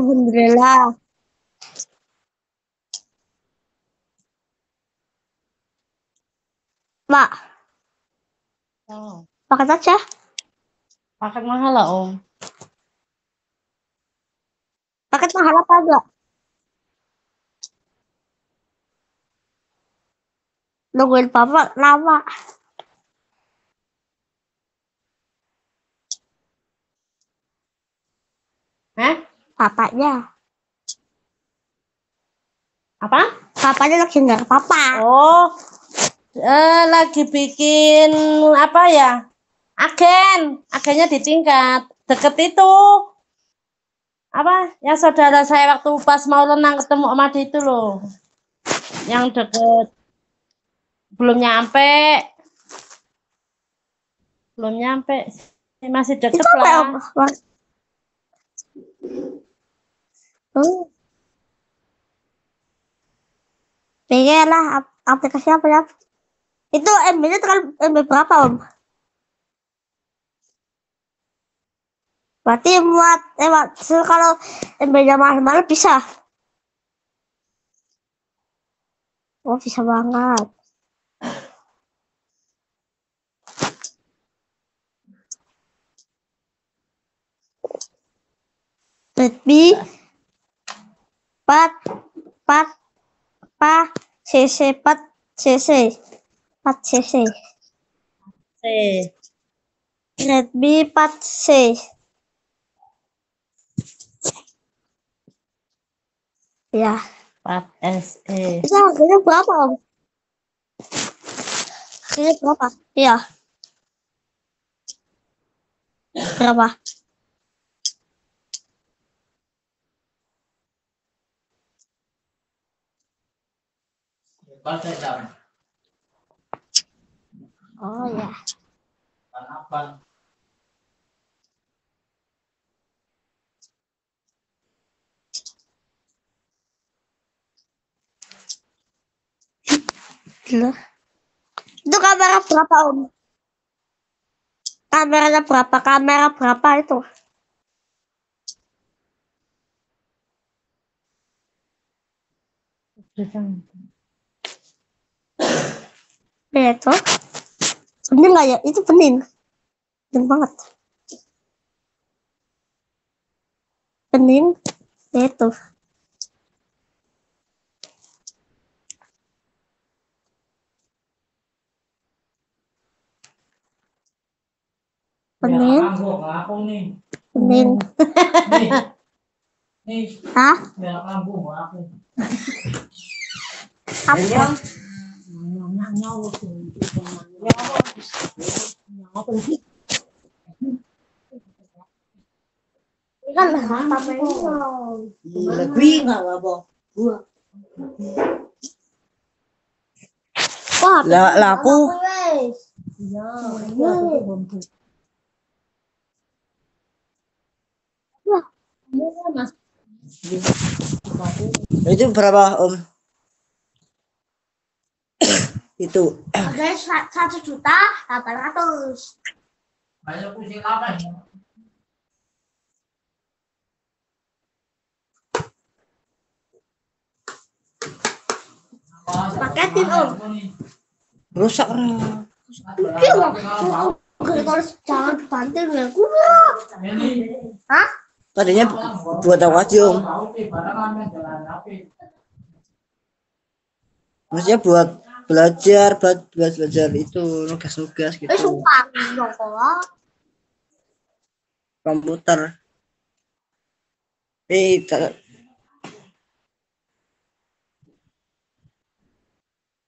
Alhamdulillah. Mak, Oh, makan saja. paket mahal lah Om. Paket mahal apa enggak? Nungguin papa lama. Hah? Papanya. Apa? Papanya lagi nggak papa. Oh, eh, lagi bikin apa ya? Agen, agennya di tingkat deket itu. Apa? Yang saudara saya waktu pas mau renang ketemu Om Adi itu loh. Yang deket belum nyampe. Belum nyampe. Masih deket Itu lah. Pengen lah ap- aplikasi apa ya? Itu MB-nya terlalu MB berapa om? Berarti muat, eh so kalau MB-nya mahal-mahal bisa. Oh bisa banget. Redmi 4 4 pa cc 4 cc 4 cc Eh, Redmi 4C ya. 4 SE. itu harganya berapa om? Harganya berapa? Iya. Berapa oh ya Gila. Itu kamera berapa om? Kameranya berapa? Kamera berapa itu? Ya itu. Bening nggak ya? Itu bening. Bening banget. Bening. Ya itu. Bening. aku nih. Bening. Nih. Nih, Hah? merah lampu aku. Apa? Ini kan apa ini? Lebih nggak apa? Wah, Lah, laku. wes. Itu berapa Om? Itu Harganya sa- satu juta delapan ratus. Banyak pusing apa ya? Paketin, Om. rusak lah. Iya, Om. Kalau jangan dibanting ya. Ini Hah? Tadinya buat aku aja Om. Kan. Maksudnya buat belajar, buat buat belajar itu nugas-nugas Eh, gitu. sumpah. Rokok. Komputer. Eh, tak-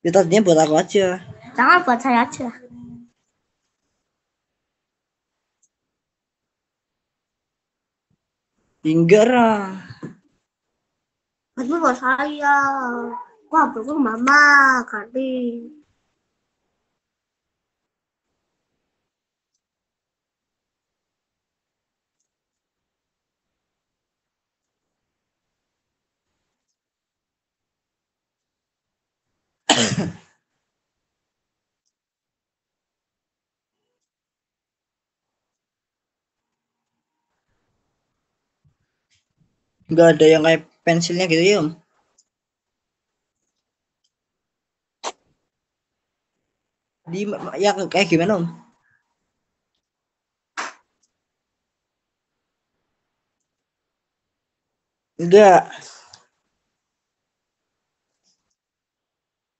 itu tadinya buat aku aja. Jangan buat saya aja. Enggak lah. Itu buat saya wah, bagus mama kali Enggak ada yang kayak pensilnya gitu, Yum. Ya? Di ya kayak gimana, Om? Enggak.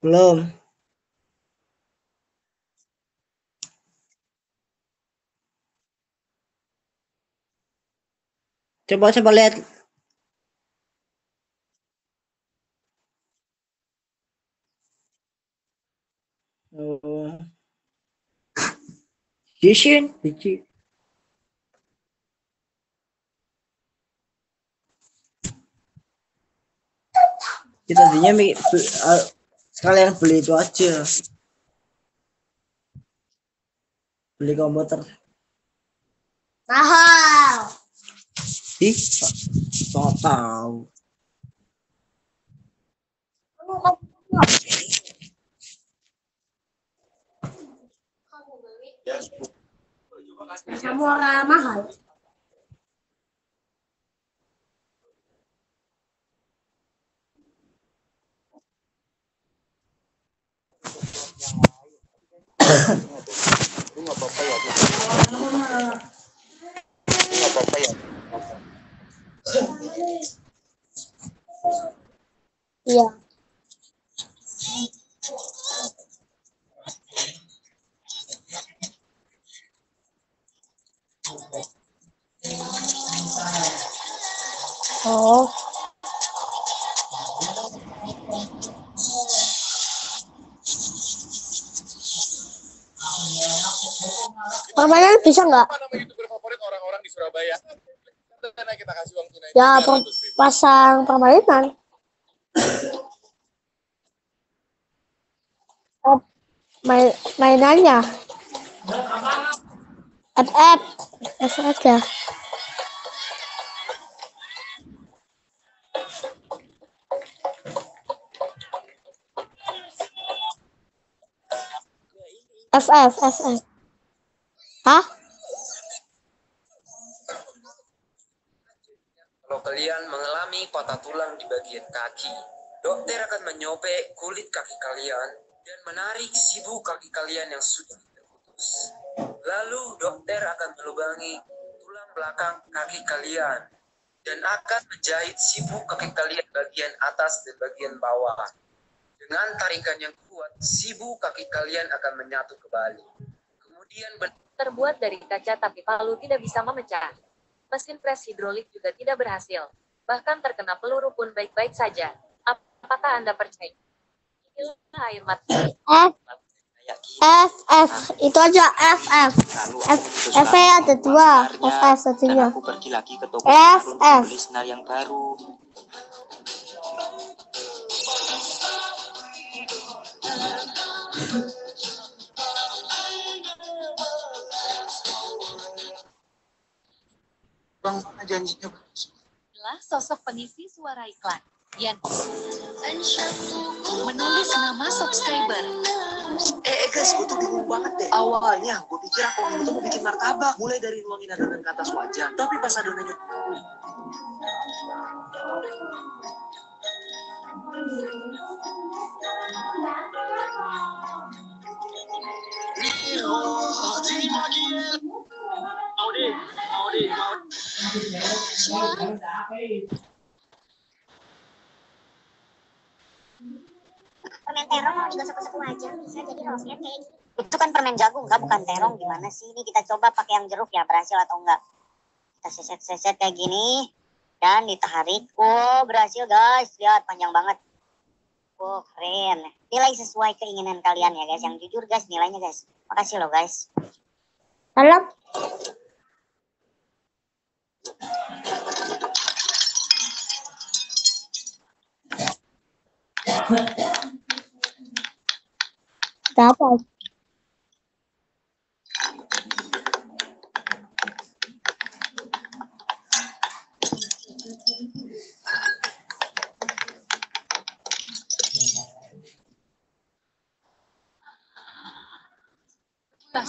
Belum. Coba coba lihat. Oh. Vision, vision. Kita tadinya mi- be- eh, sekalian beli itu aja. Beli komputer. Mahal. Ih, so tahu. Kamu orang mahal. Iya. Oh. Permainan bisa nggak? apa nama youtuber favorit orang-orang di Surabaya? Dana kita kasih uang tunai. Ya, 300 per- pasang permainan. Oh, main mainannya. FF, FF aja. FF, FF. Hah? Kalau kalian mengalami patah tulang di bagian kaki, dokter akan menyopek kulit kaki kalian dan menarik sibu kaki kalian yang sudah terputus. Lalu dokter akan melubangi tulang belakang kaki kalian dan akan menjahit sibu kaki kalian bagian atas dan bagian bawah. Dengan tarikan yang kuat, sibu kaki kalian akan menyatu kembali. Kemudian terbuat dari kaca tapi palu tidak bisa memecah. Mesin pres hidrolik juga tidak berhasil. Bahkan terkena peluru pun baik-baik saja. Apakah Anda percaya? Inilah air mata. F, F, F. Itu aja F, F. F, F ada dua. F, F satunya. aku pergi lagi ke toko F, F. Bang, janjinya? adalah sosok pengisi suara iklan yang menulis nama subscriber. Eh, eh guys, gue tuh bingung banget deh. Awalnya gue pikir aku itu mau bikin martabak. Mulai dari nuangin adonan ke atas wajan. Tapi pas adonannya... Permen terong mau digosok-gosok aja bisa jadi rosnya kayak. Itu kan permen jagung, kak bukan terong. Gimana sih ini kita coba pakai yang jeruk ya berhasil atau enggak? Kita seset-seset kayak gini dan ditarik. Oh berhasil guys, lihat panjang banget. Oh keren. Nilai sesuai keinginan kalian ya guys. Yang jujur guys nilainya guys. Makasih loh guys. Salam. Dapat.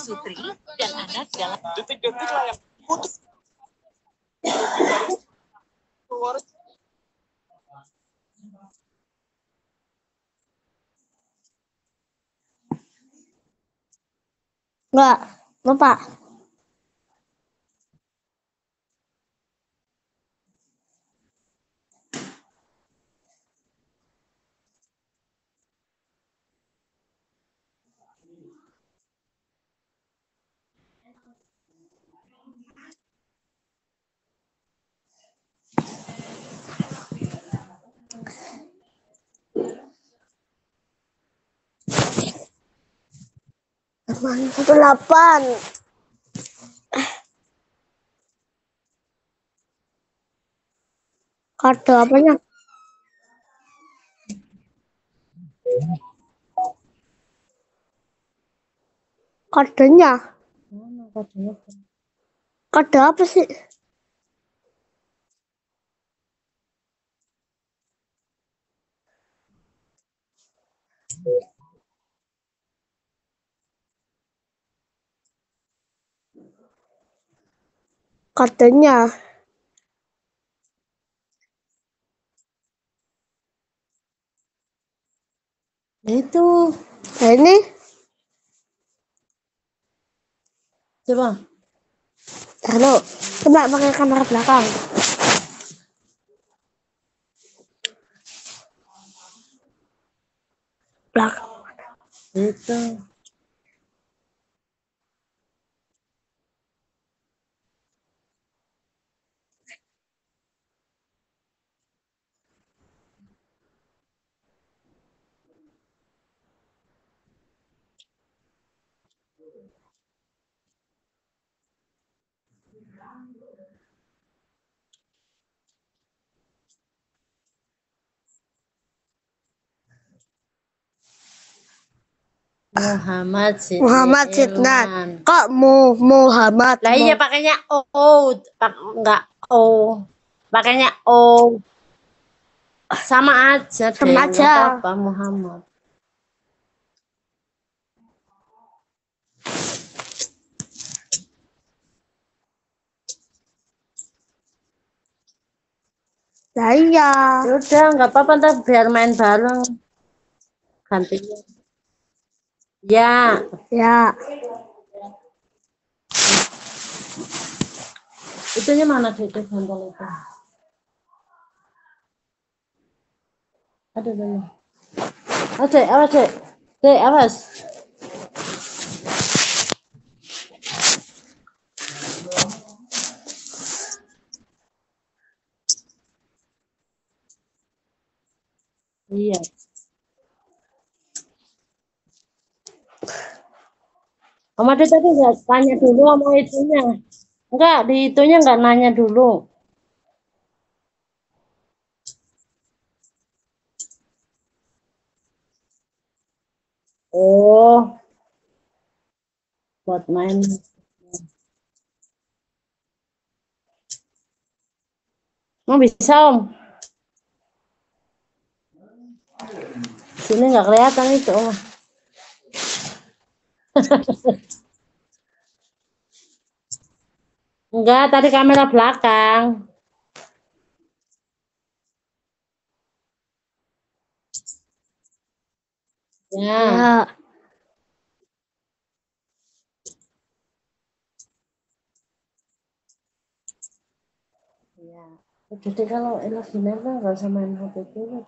Sutri. Dan anak dalam detik-detik lah yang putus. Enggak, lupa. Satu delapan. Kode apanya? Kodenya? Kode apa sih? Kodenya. Itu. Nah ini Coba. Halo, coba pakai kamera belakang. Belakang. Itu. Muhammad Sidni Muhammad Sidnan. Ilman. Kok Mu Muhammad? Lah iya pakainya O, pak enggak O. Pakainya O. Sama aja deh. Sama nggak aja. apa Muhammad. Lah iya. Ya udah nggak apa-apa ntar biar main bareng. Gantinya. Ya, Ya. itunya mana itu botol itu. Aduh, aduh. Awas, Dek, awas, Dek. Dek, awas. Iya. Om Ade tadi nggak tanya dulu sama itunya. Enggak, di itunya nggak nanya dulu. Oh, buat main. Mau bisa om? Sini nggak kelihatan itu om. Enggak, tadi kamera belakang. Ya, Ya. ya. Jadi kalau main kan nggak usah main HP dulu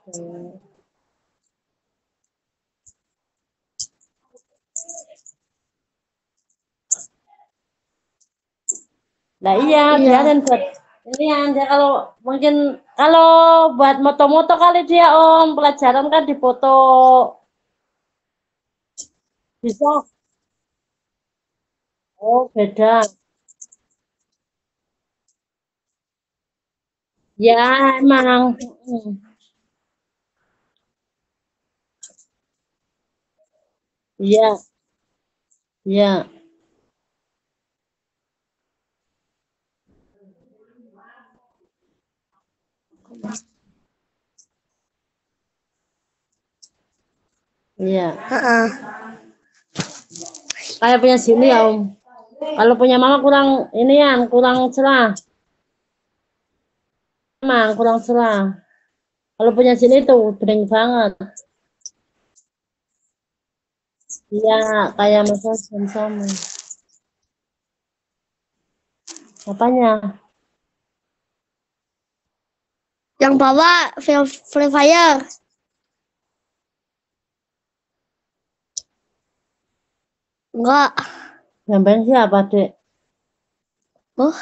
Nah iya, Iya. biarin buat ini dia kalau mungkin kalau buat moto-moto kali dia om pelajaran kan dipoto bisa. Oh beda. Ya emang. Mm. Iya. Iya. Kayak punya sini ya Om. Kalau punya mama kurang ini ya, kurang cerah. Emang kurang cerah. Kalau punya sini tuh bening banget. Iya, kayak masa sama. Apanya? Yang bawa Free Fire. Enggak. Yang main siapa, Dek? Oh.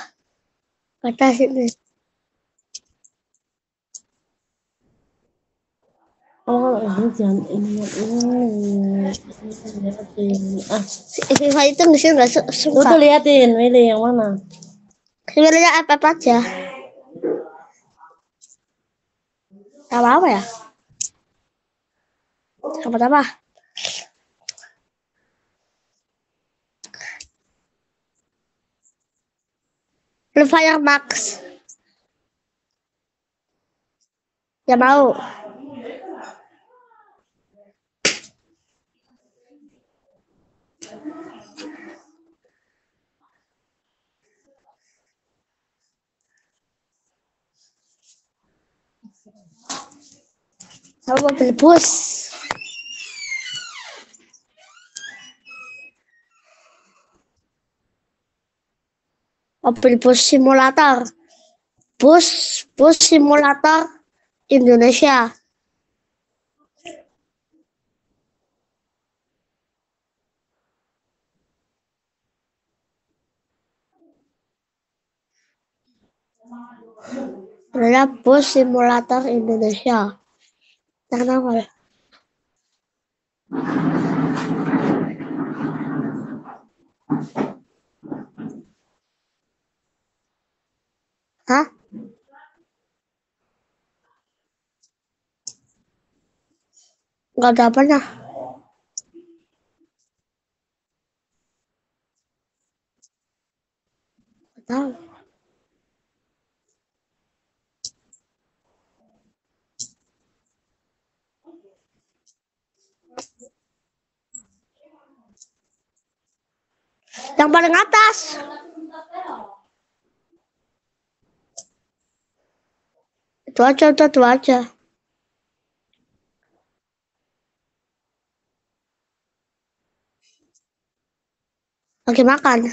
Kata sini. Oh, ini jangan ini ini. Ah, Fire itu di sini nggak su- lu tuh suka. liatin, milih yang mana? Sebenarnya apa aja. Apa apa ya? Apa? Free Fire Max. Ya mau. Sama bus. Mobil bus simulator. Bus bus simulator Indonesia. Adalah bus simulator Indonesia. Jangan apa ya? Hah? Ada apanya. Nggak tahu. Yang paling atas. Itu aja, itu, itu aja. Lagi makan.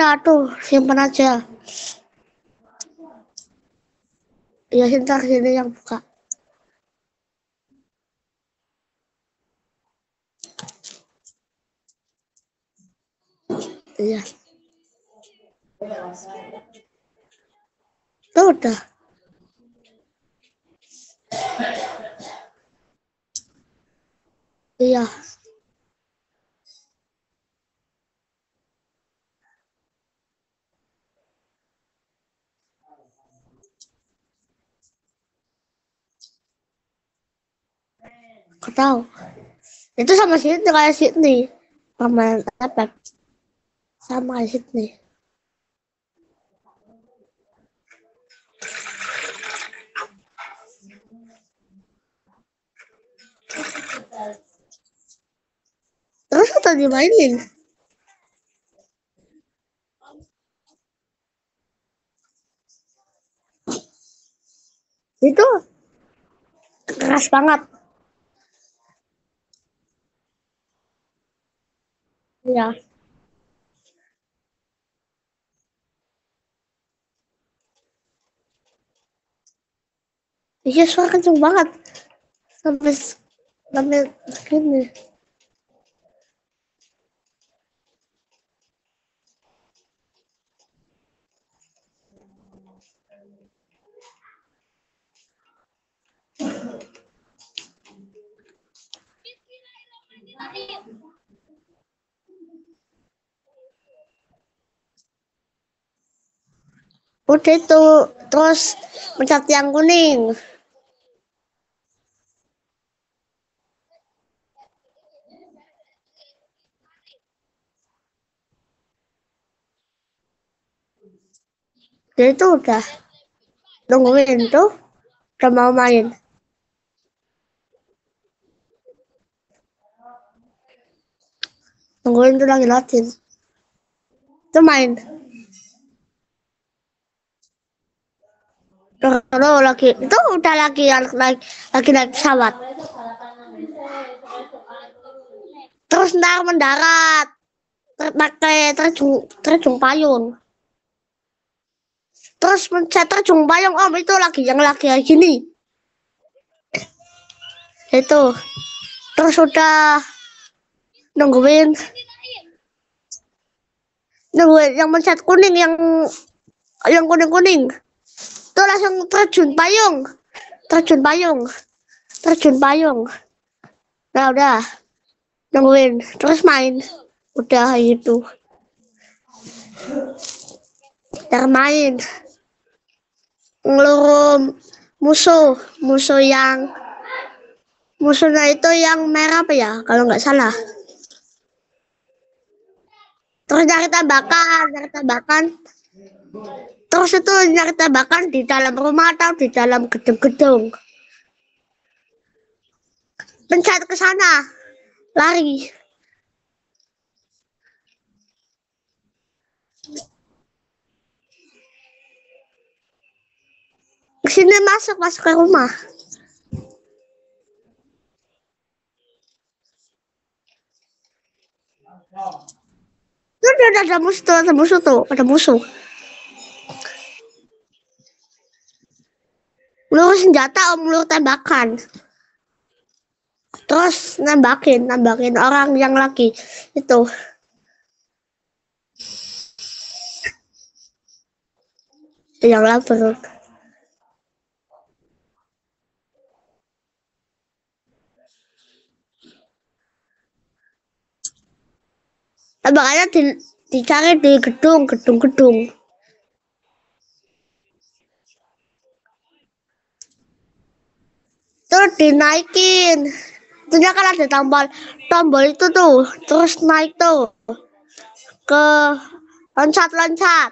Udah tuh, simpan aja. Ya, ntar sini yang buka. Iya. Tuh udah. Iya. Kau tahu. Itu sama sini kayak Sydney. Pemain apa? Sama Sydney. Terus atau dimainin? Itu keras banget. Ja. Welche Sprache du magst? Damit, damit reden Udah itu terus pencet yang kuning. Jadi itu udah nungguin tuh udah mau main. Nungguin tuh lagi latihan. Itu main. Kalau lagi itu udah lagi lagi lagi naik pesawat. Terus ntar mendarat pakai terjun terjun payung. Terus mencet terjun payung om itu lagi yang lagi kayak gini. Itu terus udah nungguin nungguin yang mencet kuning yang yang kuning kuning tuh langsung terjun payung. Terjun payung. Terjun payung. Nah udah. Nungguin. Terus main. Udah gitu. Ntar main. Ngelurum musuh. Musuh yang musuhnya itu yang merah apa ya kalau nggak salah. Terus nyari tembakan nyari tembakan terus itu nyari tembakan di dalam rumah atau di dalam gedung-gedung? Pencet ke sana. Lari. Ke sini masuk masuk ke rumah. Ada, ada, musuh ada musuh tuh, ada musuh. Meluru senjata om meluru tembakan. Terus nembakin, nembakin orang yang lagi itu. Yang lapar. Tembakannya di, dicari di gedung, gedung-gedung. Terus dinaikin. Tentunya kan ada tombol tombol itu tuh. Terus naik tuh. Ke loncat loncat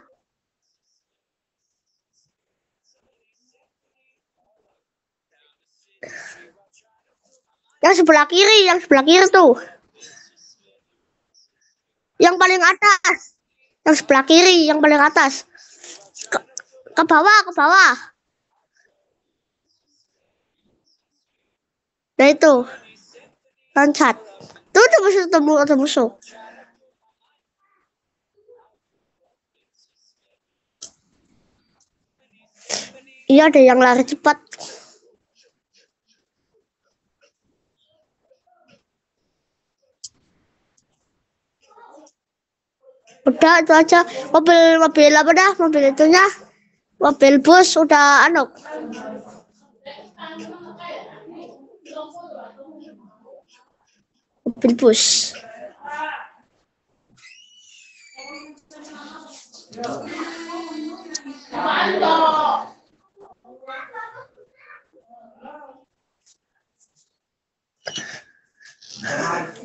yang sebelah kiri yang sebelah kiri tuh. Yang paling atas. Yang sebelah kiri yang paling atas. Ke, ke bawah ke bawah Nah itu loncat. Tuh ada musuh temu ada musuh. Iya ada yang lari cepat. Udah itu aja mobil mobil apa dah mobil itunya mobil bus udah anu Filipos.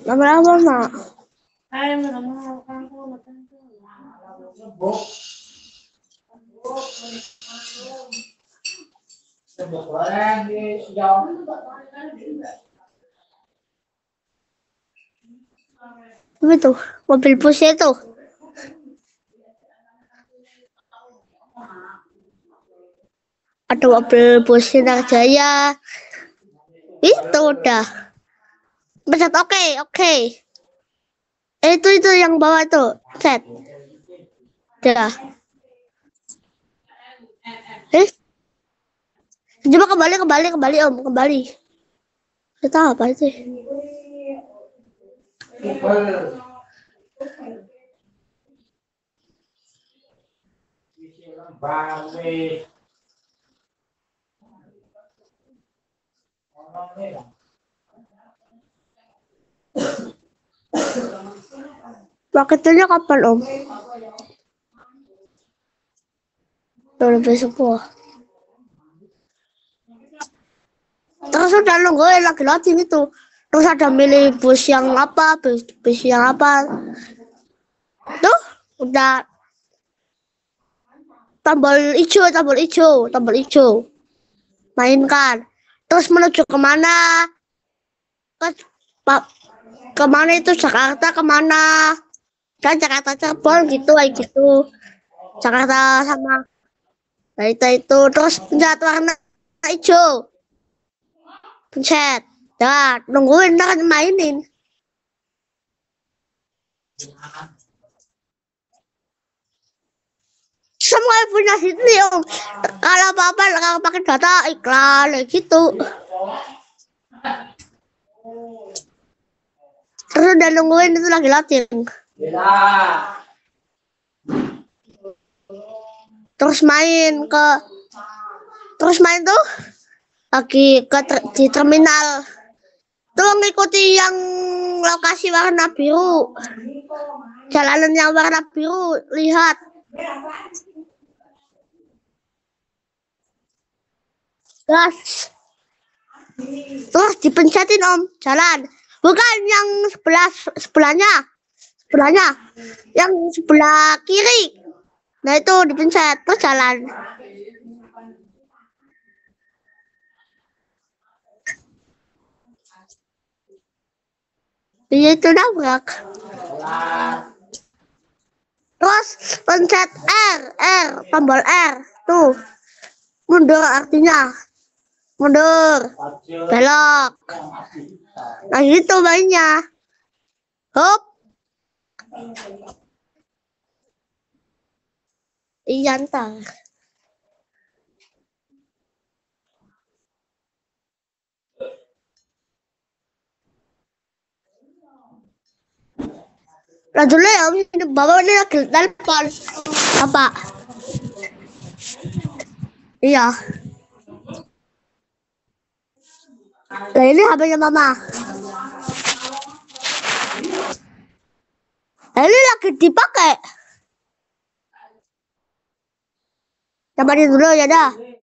Agora vamos lá. Ai, meu amor, Thank you. Apa tuh? Mobil busnya itu. Ada mobil bus Sinar Jaya. Itu udah. Pencet oke, oke. Eh, itu itu yang bawah itu. Set. Udah. Eh? Coba kembali, kembali, kembali om, kembali. Kita apa sih? Ini lah. Paketnya kapan om? Udah besok po. Terus udah nungguin lagi latihan itu. Terus ada milih bus yang apa, bus, bus yang apa. Tuh, udah tombol hijau, tombol hijau, tombol hijau. Mainkan. Terus menuju ke mana? Ke, pa- ke mana itu Jakarta ke mana? Kan Jakarta Cirebon gitu, kayak gitu. Jakarta sama nah itu itu terus pencet warna hijau pencet dah nungguin ntar mainin. Semua punya sini om kalau apa apa kalau pakai data iklan gitu. Terus udah nungguin itu lagi latihan. Terus main ke terus main tuh lagi ke di terminal tuh ngikuti yang lokasi warna biru. Jalanan yang warna biru lihat. Gas. Terus dipencetin om jalan. Bukan yang sebelah sebelahnya. Sebelahnya. Yang sebelah kiri. Nah itu dipencet terus jalan. Iya itu nabrak. Terus pencet R, R, tombol R. Tuh. Mundur artinya. Mundur. Belok. Nah gitu mainnya. Hop. Iya ntar. Lah dulu ya, Om, ini bapak ini lagi telepon. Apa? Iya. Lah ini HP-nya mama. Lah ini lagi dipakai. Coba dulu ya dah.